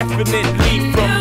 Definitely from